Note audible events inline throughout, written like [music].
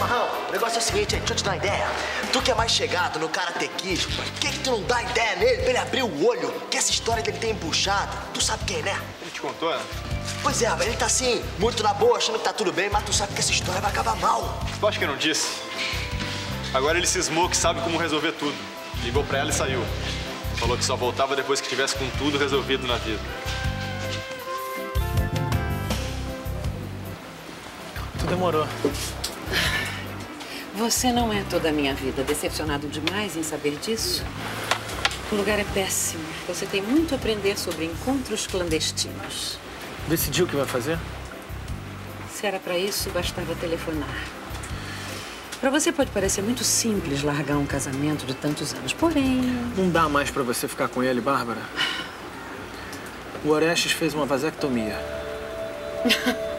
Chimarrão, o negócio é o seguinte, deixa eu te dar uma ideia. Tu que é mais chegado no Karate Kid, por que, que tu não dá ideia nele pra ele abrir o olho? Que essa história dele ter embuchado, tu sabe quem, né? Ele te contou, né? Pois é, mas ele tá assim, muito na boa, achando que tá tudo bem, mas tu sabe que essa história vai acabar mal. Tu acha que eu não disse? Agora ele cismou que sabe como resolver tudo. Ligou pra ela e saiu. Falou que só voltava depois que tivesse com tudo resolvido na vida. Tu demorou. Você não é toda a minha vida. Decepcionado demais em saber disso? O lugar é péssimo. Você tem muito a aprender sobre encontros clandestinos. Decidiu o que vai fazer? Se era para isso, bastava telefonar. Para você pode parecer muito simples largar um casamento de tantos anos, porém. Não dá mais para você ficar com ele, Bárbara. O Orestes fez uma vasectomia. [laughs]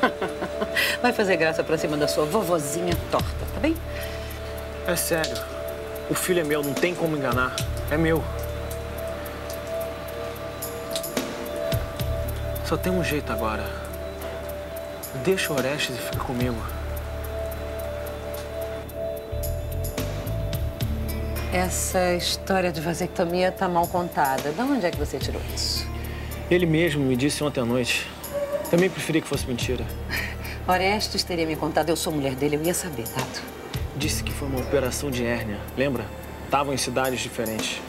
[laughs] Vai fazer graça pra cima da sua vovozinha torta, tá bem? É sério. O filho é meu, não tem como enganar. É meu. Só tem um jeito agora. Deixa o Orestes e fica comigo. Essa história de vasectomia tá mal contada. De onde é que você tirou isso? Ele mesmo me disse ontem à noite. Também preferi que fosse mentira. [laughs] Orestes teria me contado, eu sou mulher dele, eu ia saber, Tato. Disse que foi uma operação de hérnia, lembra? Estavam em cidades diferentes.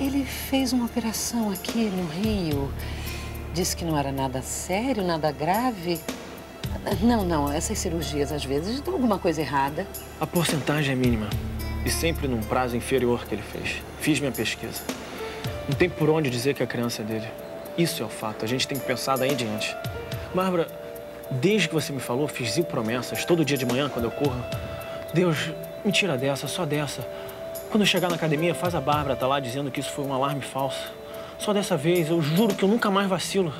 Ele fez uma operação aqui no Rio. Disse que não era nada sério, nada grave. Não, não, essas cirurgias às vezes dão alguma coisa errada. A porcentagem é mínima. E sempre num prazo inferior que ele fez. Fiz minha pesquisa. Não tem por onde dizer que a criança é dele. Isso é o fato. A gente tem que pensar daí em diante. Bárbara, desde que você me falou, fiz mil promessas. Todo dia de manhã, quando eu corro. Deus, me tira dessa, só dessa. Quando eu chegar na academia, faz a Bárbara tá lá dizendo que isso foi um alarme falso. Só dessa vez, eu juro que eu nunca mais vacilo.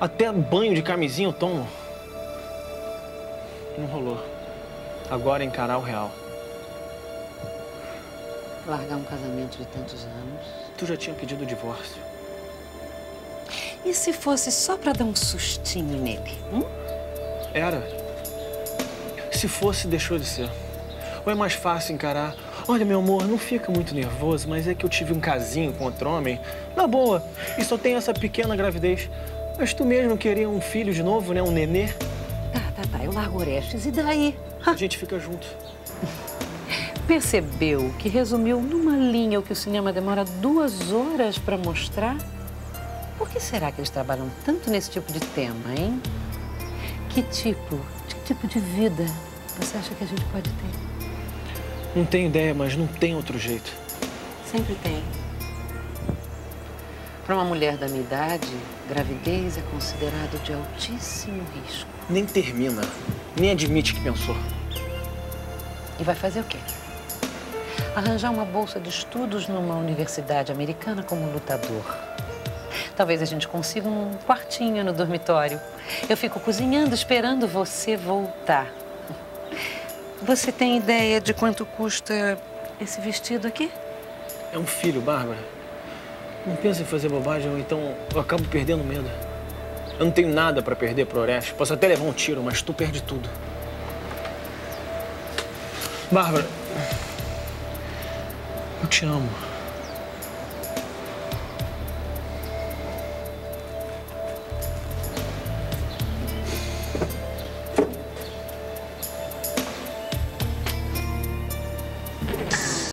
Até banho de camisinha eu tomo. Não rolou. Agora é encarar o real. Largar um casamento de tantos anos. Tu já tinha pedido o divórcio. E se fosse só pra dar um sustinho nele? Hum? Era. Se fosse, deixou de ser. Ou é mais fácil encarar. Olha, meu amor, não fica muito nervoso, mas é que eu tive um casinho com outro homem. Na boa. E só tenho essa pequena gravidez. Mas tu mesmo queria um filho de novo, né? Um nenê. Tá, tá, tá. Eu largo Orestes. E daí? A gente fica junto. Percebeu que resumiu numa linha o que o cinema demora duas horas pra mostrar? Por que será que eles trabalham tanto nesse tipo de tema, hein? Que tipo, que tipo de vida você acha que a gente pode ter? Não tenho ideia, mas não tem outro jeito. Sempre tem. Para uma mulher da minha idade, gravidez é considerado de altíssimo risco. Nem termina. Nem admite que pensou. E vai fazer o quê? Arranjar uma bolsa de estudos numa universidade americana como lutador. Talvez a gente consiga um quartinho no dormitório. Eu fico cozinhando, esperando você voltar. Você tem ideia de quanto custa esse vestido aqui? É um filho, Bárbara. Não pensa em fazer bobagem ou então eu acabo perdendo medo. Eu não tenho nada pra perder pro Orestes. Posso até levar um tiro, mas tu perde tudo. Bárbara, eu te amo.